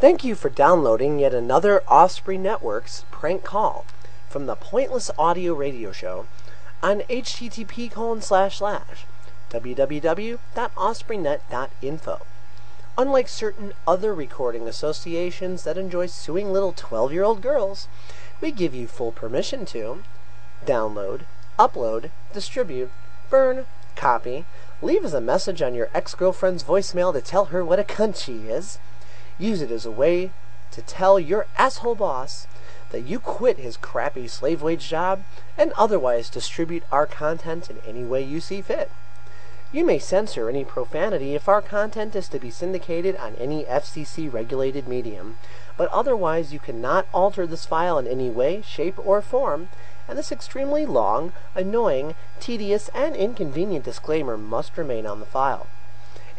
Thank you for downloading yet another Osprey Networks prank call from the Pointless Audio Radio Show on http colon slash slash www.ospreynet.info. Unlike certain other recording associations that enjoy suing little 12 year old girls, we give you full permission to download, upload, distribute, burn, copy, leave us a message on your ex girlfriend's voicemail to tell her what a cunt she is, use it as a way to tell your asshole boss that you quit his crappy slave wage job, and otherwise distribute our content in any way you see fit. You may censor any profanity if our content is to be syndicated on any FCC regulated medium, but otherwise you cannot alter this file in any way, shape, or form, and this extremely long, annoying, tedious, and inconvenient disclaimer must remain on the file.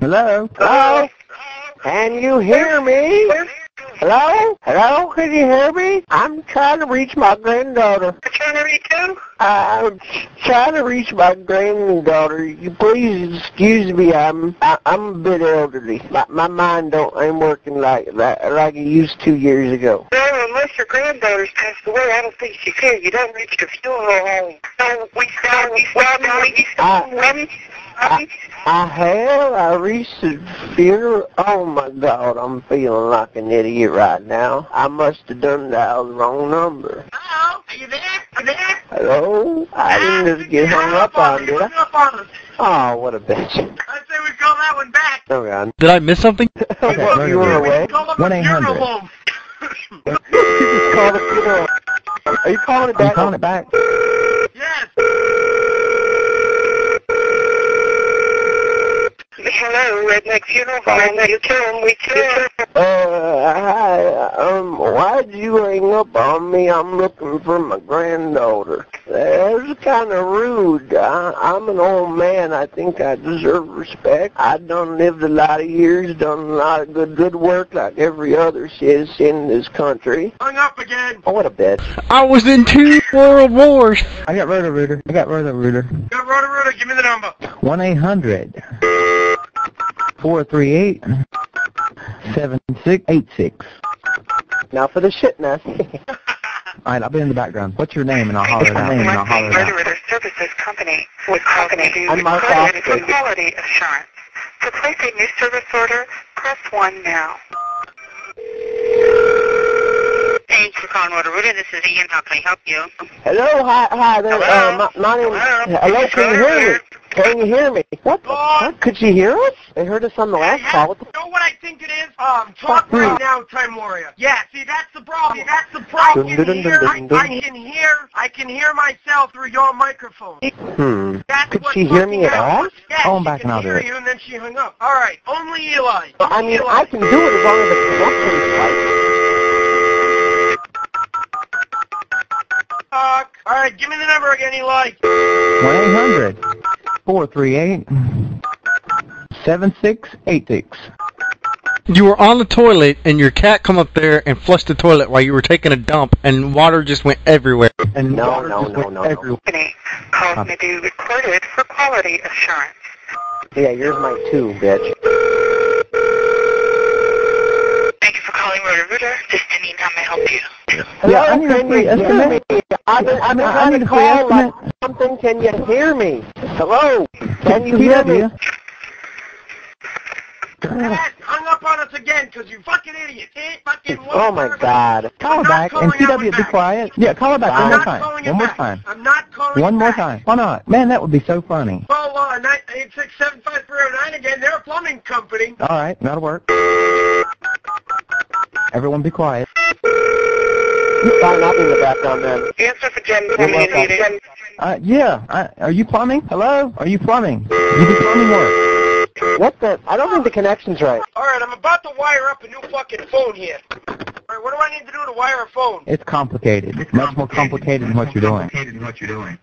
Hello? Hello? Hello? Can you hear me? Hello? Hello? Can you hear me? I'm trying to reach my granddaughter. You're trying to reach who? I'm trying to reach my granddaughter. You please excuse me. I'm I, I'm a bit elderly. My my mind don't ain't working like like, like it used two years ago. No, unless your granddaughter's passed away, I don't think she's here. You don't reach the funeral home. So we start, we start, we start, we I, I have. I reached the funeral. Oh my God, I'm feeling like an idiot right now. I must have done dialed the wrong number. Hello? Are you there? Are you there? Hello? I didn't just get hung up on, did I? Hung up on us. Oh, what a bitch. I'd say we call that one back. Oh God. Did I miss something? Okay, you were away. One eight hundred. eight funeral hundred. home. you just called the funeral. Are you calling it back? I'm back? calling it back. Yes. Hello, Redneck Funeral Home. You can, we can. Uh, hi. Um, why'd you hang up on me? I'm looking for my granddaughter. That's kind of rude. I, I'm an old man. I think I deserve respect. I done lived a lot of years, done a lot of good good work like every other citizen in this country. Hung up again. Oh, what a bitch. I was in two world wars. I got Roto Rooter. I got Roto Rooter. Got Roto Roto, give me the number. One eight hundred four three eight seven six eight six. Now for the shit mess. All right, I'll be in the background. What's your name, and I'll holler it out. And I'll holler it out. Murderer Services Company was talking to I'm Mark recorded for quality assurance. To place a new service order, press 1 now. Thanks for calling Roto-Rooter. This is Ian. How can I help you? Hello, hi, hi there. Hello? Uh, my, my name. Hello? Hello, can you hear me? Can you hear me? What the Hello? fuck? Could she hear us? They heard us on the last call. What the You know what I think it is? Um, talk Fuck right you. now, Time Warrior. Yeah, see, that's the problem. See, that's the problem. I Dun, can dun, hear, dun, I, dun, dun. I can hear, I can hear myself through your microphone. Hmm. That's Could what she hear me at all? happens. Yeah, Oh, I'm she back can and hear do it. you, and then she hung up. All right, only Eli. Well, I mean, Eli. I can do it as long as the connection's right. Talk. All right, give me the number again, Eli. One eight hundred four three eight seven six eight six. You were on the toilet and your cat come up there and flushed the toilet while you were taking a dump and water just went everywhere. And No, water no, just no, went no, no. everywhere. Company. Calls may be recorded for quality assurance. Yeah, yours might too, bitch. Thank you for calling Roto-Rooter. This is Denise. How may I help you? Hello, Yeah, I need a can free you hear estimate. me? I've been, I've been I trying need to a free call like something. Can you hear me? Hello? Can you hear me? TW. Dad, hung up on us again because you fucking idiot. Ain't fucking one Oh my person. god. Call her back and calling that one TW be back. quiet. Yeah, call her back I'm one more time. One more back. time. I'm not calling One more back. time. Why not? Man, that would be so funny. Call uh, 986-7539 again. They're a plumbing company. All right, that'll work. Everyone be quiet. Fine, I'll be in the background then. Answer for Jen. You're welcome. Uh, yeah. I, are you plumbing? Hello? Are you plumbing? You do plumbing work? What the? I don't think the connection's right. Alright, I'm about to wire up a new fucking phone here. Alright, what do I need to do to wire a phone? It's complicated. It's much more complicated than what you're doing.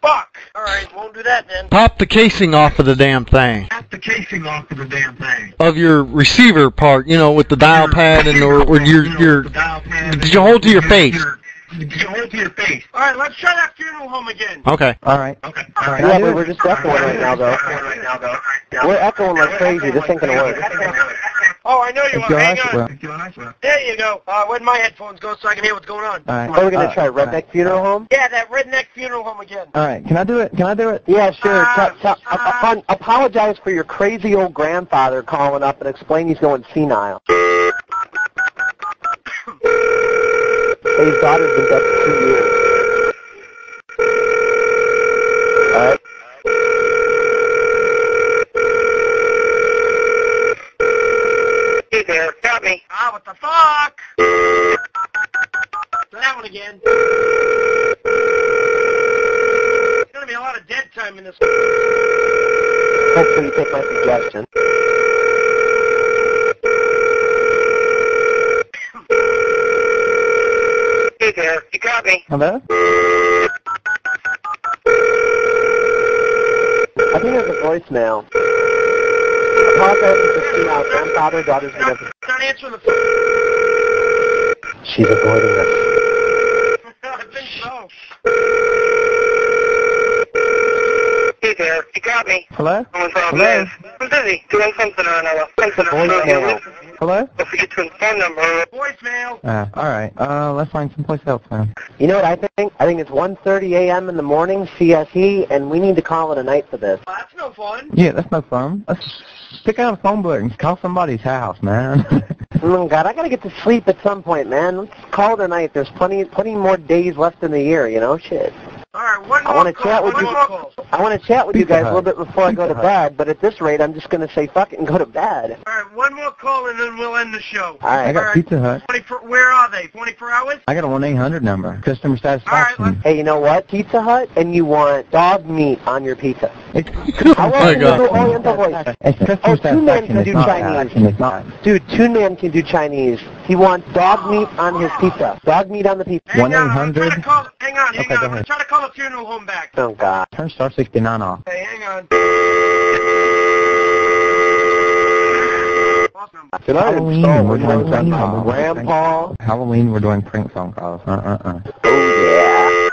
Fuck! Alright, won't do that then. Pop the casing off of the damn thing. Pop the casing off of the damn thing. Of your receiver part, you know, with the dial pad and or, or your your. Did you hold to your face? Did you hold to your face? Alright, let's try that funeral home again. Okay. All right. Okay. All right. Yeah, but we're just echoing right now, though. Right now, though. We're echoing like crazy. This ain't gonna work. Oh, I know you It's are. your Hang on. well. Feel. There you go. Uh, where'd my headphones go so I can hear what's going on? All right. What are gonna Uh, try? all right. Redneck Funeral Home? Yeah, that redneck funeral home again. All right. Can I do it? Can I do it? Yeah, sure. Ah, Tell- tell- ah. upon- apologize for your crazy old grandfather calling up and explain he's going senile. His daughter's been dead for two years. Alright? Hey there, got me. Ah, what the fuck? that one again. There's gonna be a lot of dead time in this. Hopefully you take my suggestion. There, you got me. Hello? I think there's a voicemail. Apologize for the senile grandfather, daughter's been No, dead for... not answering the phone. She's avoiding us. I think so. Hey there, you got me. Hello? I'm from Hello? I'm busy doing something or another. Something Voicemail. Hello? Don't forget to phone number. Voicemail. Uh, all right. Uh, let's find someplace else, man. You know what I think? I think it's 1.30 a.m. in the morning, CSE, and we need to call it a night for this. Well, that's no fun. Yeah, that's no fun. Let's pick out a phone book and call somebody's house, man. Oh God, I gotta get to sleep at some point, man. Let's call it a night. There's plenty, plenty more days left in the year, you know. Shit. All right, one I wanna call. chat with you. call. I want to chat with you Pizza guys a little bit before I go to Hut. bed, but at this rate, I'm just gonna say fuck it and go to bed. All right, one more call and then we'll end the show. All I got Alright. Pizza Hut. 24, where are they? 24 hours? I got a 1-800 number. Customer satisfaction. let's- Hey, you know what? Pizza Hut, and you want dog meat on your pizza. It's, I Oh want my to God. do Oriental voice. it's customer Oh, Two Man satisfaction. can do Chinese. action. It's not. Dude, two men can do Chinese. He wants dog meat on his pizza. Dog meat on the pizza. Hang on, I'm 1-800? trying to call, hang on, hang Okay, on. go I'm ahead. trying to call the funeral home back. Oh God. Turn star 69 off. Hey, hang on. Awesome. Did I Halloween, install we're doing prank on calls. Grandpa? Halloween, we're doing prank phone calls. Uh, uh, uh. Oh yeah.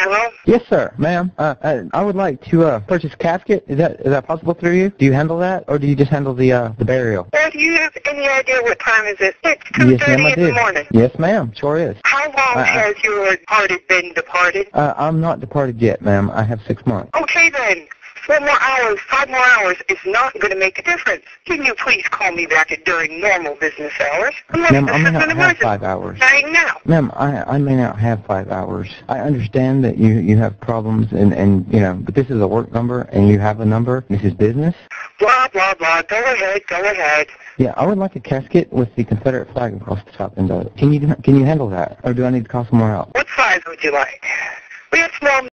Hello? Yes, sir, ma'am. Uh, uh, I would like to uh, purchase casket. Is that is that possible through you? Do you handle that, or do you just handle the uh, the burial? Sir, do you have any idea what time is it? It's Yes, ma'am, 2.30 I in the morning. Yes, ma'am. Sure is. How long uh. has your departed been departed? Uh, I'm not departed yet, ma'am. I have six months. Okay then. Four more hours, five more hours is not going to make a difference. Can you please call me back during normal business hours? Ma'am, I may not have five hours. Right now. Ma'am, I I may not have five hours. I understand that you you have problems and and you know, but this is a work number and you have a number. This is business. Blah, blah, blah. Go ahead, go ahead. Yeah, I would like a casket with the Confederate flag across the top and it. Can you can you handle that, or do I need to call somewhere else? What size would you like? We have small,